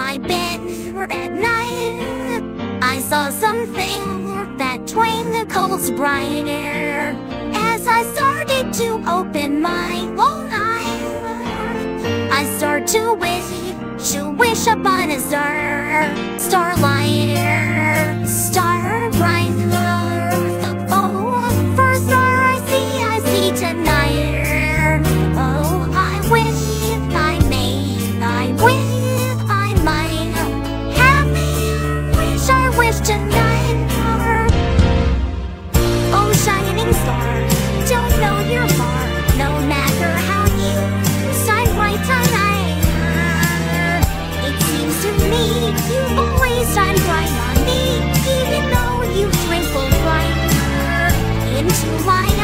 my bed at night. I saw something that twanged the cold's bright air As I started to open my own eyes I start to wish, to wish upon a star Starlight Why?